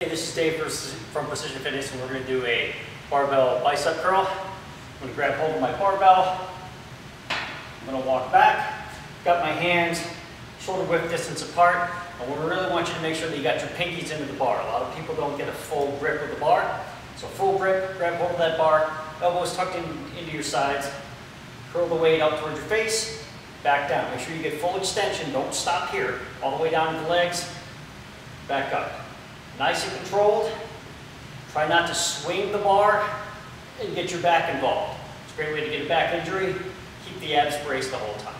Hey, this is Dave from Precision Fitness, and we're going to do a barbell bicep curl. I'm going to grab hold of my barbell. I'm going to walk back, got my hands shoulder width distance apart, and we really want you to make sure that you got your pinkies into the bar. A lot of people don't get a full grip of the bar. So full grip, grab hold of that bar, elbows tucked in, into your sides, curl the weight up towards your face, back down. Make sure you get full extension, don't stop here, all the way down to the legs, back up. Nice and controlled. Try not to swing the bar and get your back involved. It's a great way to get a back injury. Keep the abs braced the whole time.